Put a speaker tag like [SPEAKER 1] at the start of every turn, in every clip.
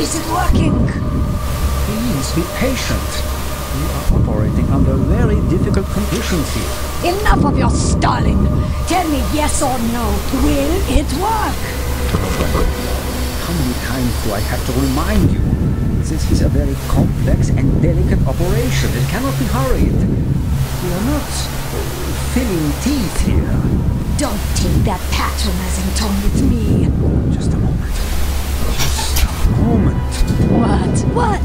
[SPEAKER 1] Is it working?
[SPEAKER 2] Please be patient. We are operating under very difficult conditions here.
[SPEAKER 1] Enough of your stalling. Tell me yes or no. Will it work?
[SPEAKER 2] How many times do I have to remind you? This is a very complex and delicate operation. It cannot be hurried. We are not uh, filling teeth here.
[SPEAKER 1] Don't take that patronizing tone with me.
[SPEAKER 2] Just moment. Just.
[SPEAKER 1] What? What?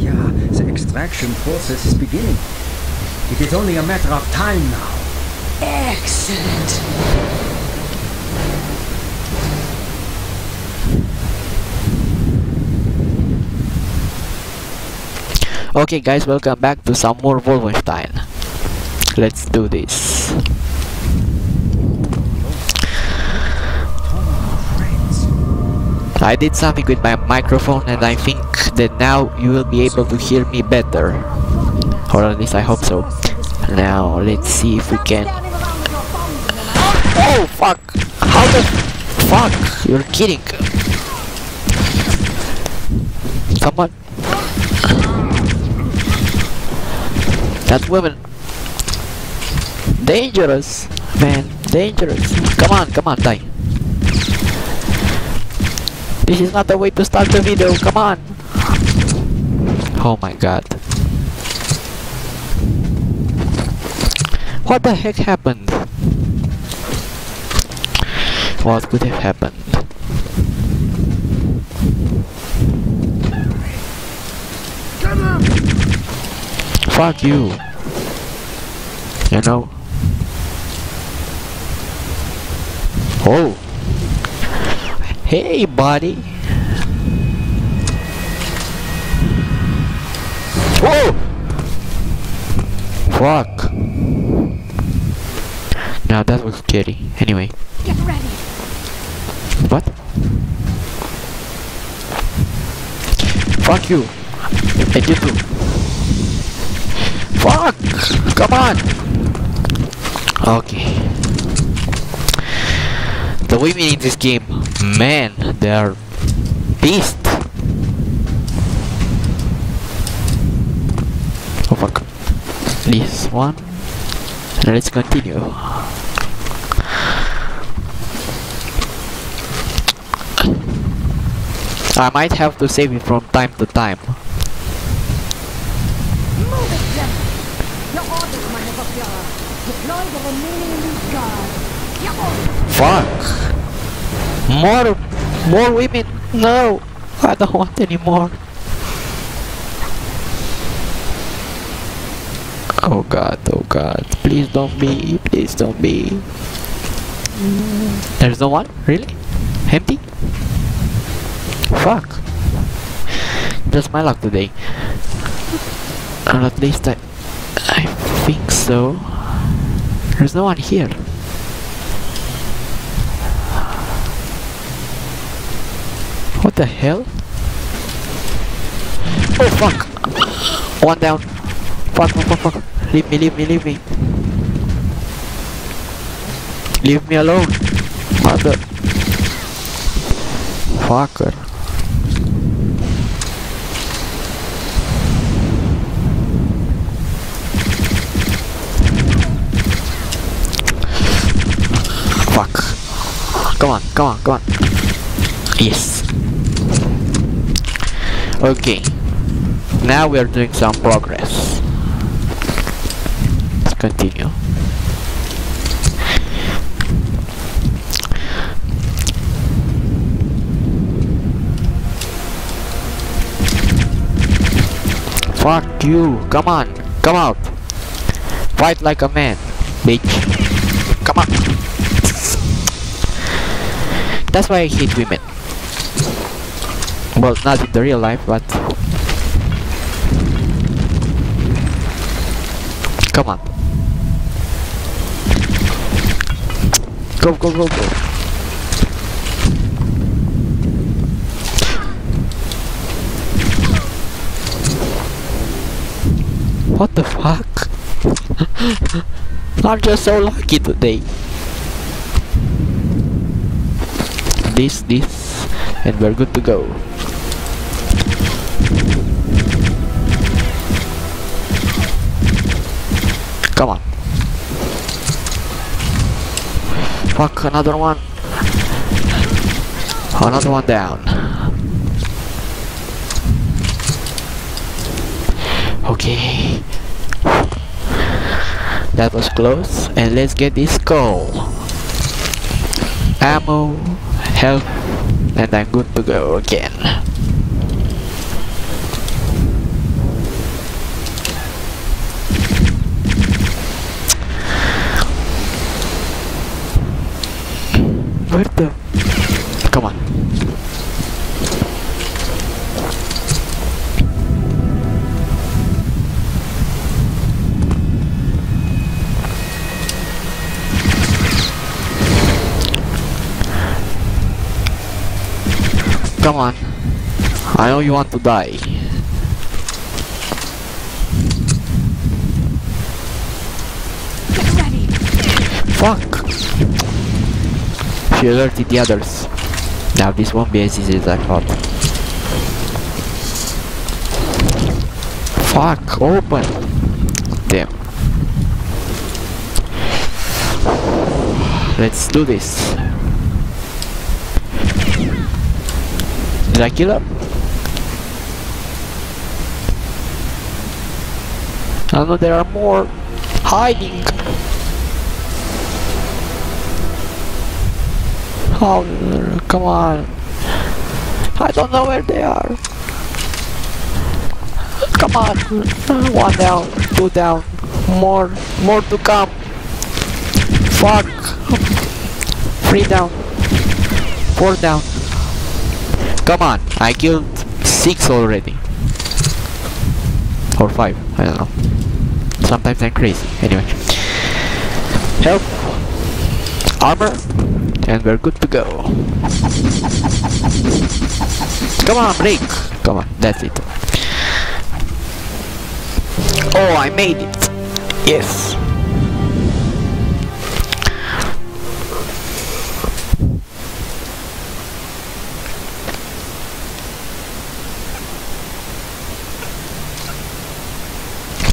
[SPEAKER 2] Yeah, the extraction process is beginning. It is only a matter of time now.
[SPEAKER 1] Excellent.
[SPEAKER 3] Okay guys, welcome back to some more Wolfenstein. Let's do this. I did something with my microphone and I think that now you will be able to hear me better. Or at least I hope so. Now let's see if we can... Oh fuck! How the fuck? You're kidding. Someone... That woman... Dangerous! Man, dangerous. Come on, come on, die. This is not the way to start the video, come on! Oh my god. What the heck happened? What could have happened? Fuck you. You know? Oh. Hey, buddy. Whoa! Fuck. Now that was scary. Anyway.
[SPEAKER 1] Get ready.
[SPEAKER 3] What? Fuck you. And you. Fuck! Come on! Okay. The women in this game, man, they are beasts. Oh fuck. This one. Let's continue. I might have to save it from time to time. Fuck! More, more women! No! I don't want any more. Oh god, oh god. Please don't be, please don't be. There's no one? Really? Empty? Fuck. Just my luck today. Or at least I, I think so. There's no one here. What the hell? Oh fuck! One down. Fuck, fuck, fuck, fuck. Leave me, leave me, leave me. Leave me alone. Mother. Fucker. Fuck. Come on, come on, come on. Yes. Okay. Now we are doing some progress. Let's continue. Fuck you. Come on. Come out. Fight like a man, bitch. Come on. That's why I hate women. Well, not in the real life, but... Come on. Go, go, go, go. What the fuck? I'm just so lucky today. This, this, and we're good to go. Come on. Fuck, another one. Another one down. Okay. That was close. And let's get this goal. Ammo, health, and I'm good to go again. Where the? Come on. Come on. I know you want to die. Fuck! She alerted the others. Now this won't be as easy as I thought. Fuck, open! Damn. Let's do this. Did I kill her? I know there are more hiding. Oh, come on. I don't know where they are. Come on. One down, two down. More, more to come. Fuck. Three down. Four down. Come on. I killed six already. Or five. I don't know. Sometimes I'm crazy. Anyway. Help. Armor and we're good to go. Come on, break! Come on, that's it. Oh, I made it! Yes!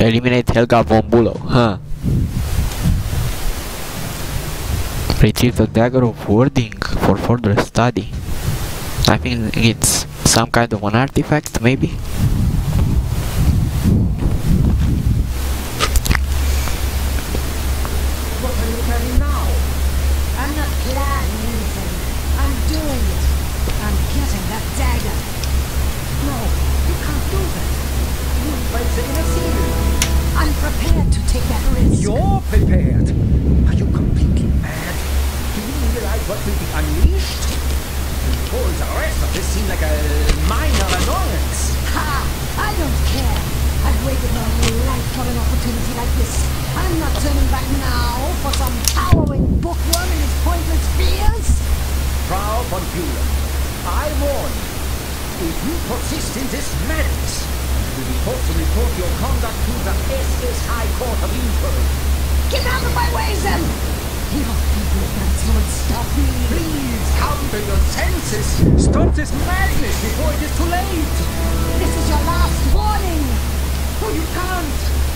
[SPEAKER 3] Eliminate Helga von Bulow, huh? Retrieve the dagger of wording for further study. I think it's some kind of an artifact, maybe.
[SPEAKER 1] What are you planning now? I'm not planning anything. I'm doing it. I'm getting that dagger. No, you can't do that. You might intercede. I'm prepared to take that risk.
[SPEAKER 2] You're prepared. Are you completely what will be unleashed? All the rest of this seems like a minor annoyance.
[SPEAKER 1] Ha! I don't care. I've waited my whole life for an opportunity like this. I'm not turning back now for some towering bookworm and his pointless fears.
[SPEAKER 2] Frau von Bulow, I warn you. If you persist in this madness, you will be forced to report your conduct to the SS High Court of Inquiry.
[SPEAKER 1] Get out of my way, then!
[SPEAKER 2] Please come to your senses. Stop this madness before it is too late.
[SPEAKER 1] This is your last warning. Oh, you can't.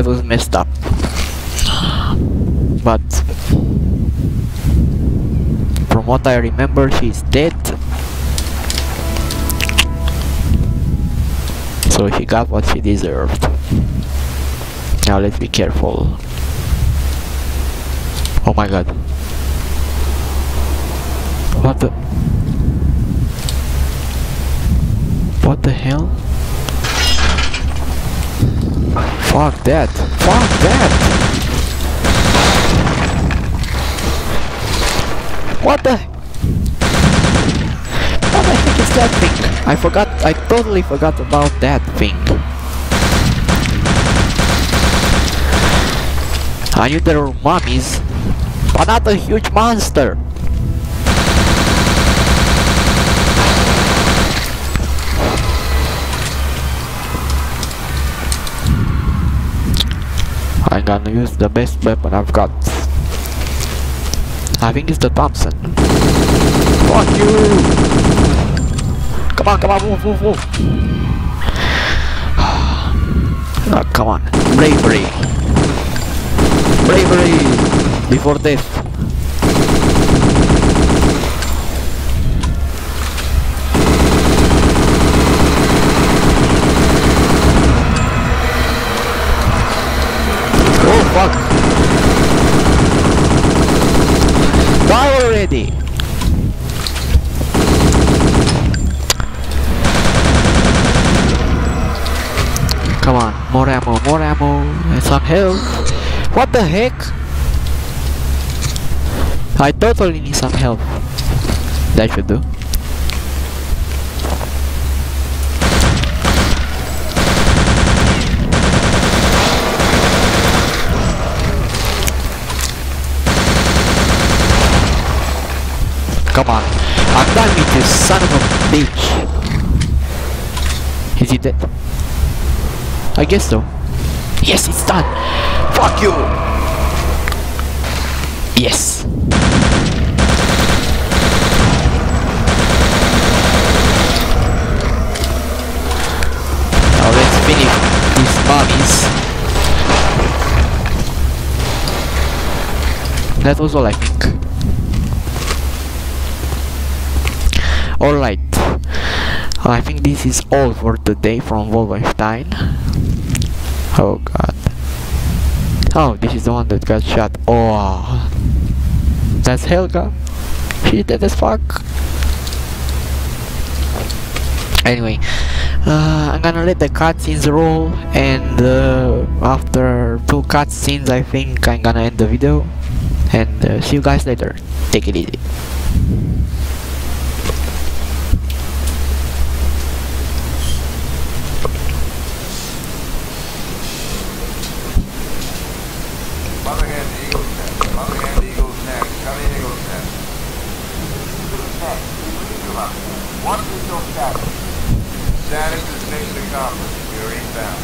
[SPEAKER 3] That was messed up. But from what I remember she's dead. So she got what she deserved. Now let's be careful. Oh my god. What the What the hell? Fuck that. Fuck that. What the? What the heck is that thing? I forgot, I totally forgot about that thing. I knew there were mummies, but not a huge monster. Gonna use the best weapon I've got. I think it's the Thompson. Fuck you! Come on, come on, move, move, move! Oh, come on. Bravery! Bravery! Before death. Come on, more ammo, more ammo, and some health. What the heck? I totally need some help. That should do. Come on. I'm done with this son of a bitch. Is he dead? I guess so. Yes, it's done. Fuck you. Yes. Now let's finish these mummies. That was all I think. Alright. I think this is all for today from Wolfenstein. Oh god. Oh, this is the one that got shot. Oh. That's Helga. she dead as fuck. Anyway, uh, I'm gonna let the cutscenes roll and uh, after two cutscenes I think I'm gonna end the video and uh, see you guys later. Take it easy.
[SPEAKER 4] What is your status? Status is mission accomplished. You're inbound.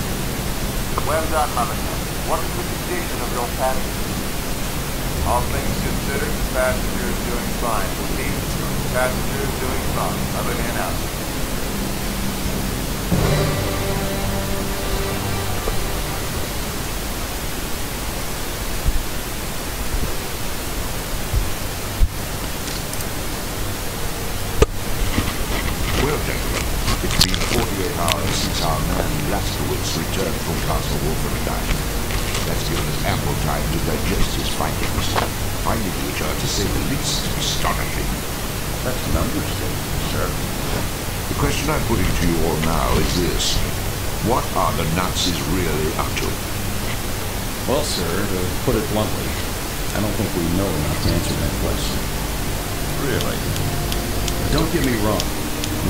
[SPEAKER 4] Well done, Mother hen. What is the condition of your passenger? All things considered, the passenger is doing fine. Repeat, passenger is doing fine. Other hen out.
[SPEAKER 5] Question I'm putting to you all now is this. What are the Nazis really up to?
[SPEAKER 6] Well, sir, to put it bluntly, I don't think we know enough to answer that question.
[SPEAKER 5] Really?
[SPEAKER 6] But don't get me wrong.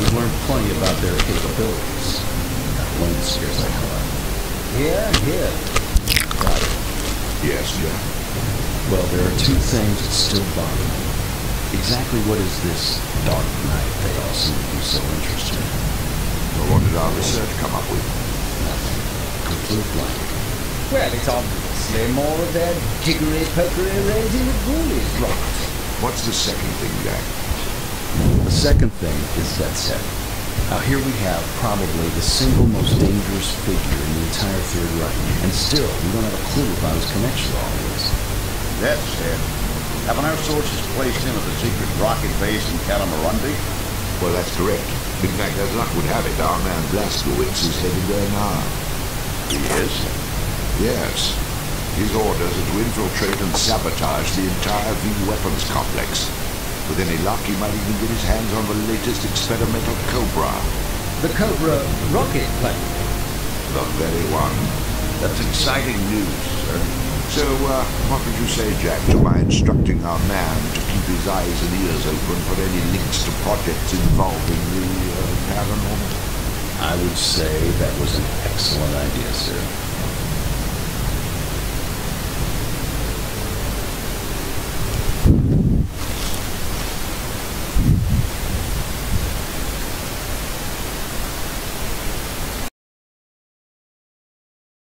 [SPEAKER 6] We've learned plenty about their capabilities. That alone scares the hell out of me.
[SPEAKER 2] Hear, hear.
[SPEAKER 6] Got it.
[SPEAKER 5] Yes, Jack.
[SPEAKER 6] Well, there are two things that still bother me. Exactly what is this dark knight they all seem to be so interested in?
[SPEAKER 5] Well, what did our research come up with?
[SPEAKER 6] Nothing. Complete blank.
[SPEAKER 2] Well, it's obviously more of their jiggery-pokery raising the ghoulies rot.
[SPEAKER 5] What's the second thing, Jack?
[SPEAKER 6] The second thing is Deathshead. Now here we have probably the single most dangerous figure in the entire Third Reich, and still we don't have a clue about his connection to all this.
[SPEAKER 7] That's it. Haven't our sources placed him at the secret rocket base in Katamarundu?
[SPEAKER 5] Well, that's correct. In fact, as luck would have it, our man Blazkowicz is headed there now.
[SPEAKER 7] He is?
[SPEAKER 5] Yes. His orders are to infiltrate and sabotage the entire V weapons complex. With any luck, he might even get his hands on the latest experimental Cobra.
[SPEAKER 2] The Cobra rocket plane.
[SPEAKER 5] The very one.
[SPEAKER 7] That's exciting news, sir.
[SPEAKER 5] So, uh, what would you say, Jack, to my instructing our man to keep his eyes and ears open for any links to projects involving the, uh, paranormal?
[SPEAKER 6] I would say that was an excellent idea, sir.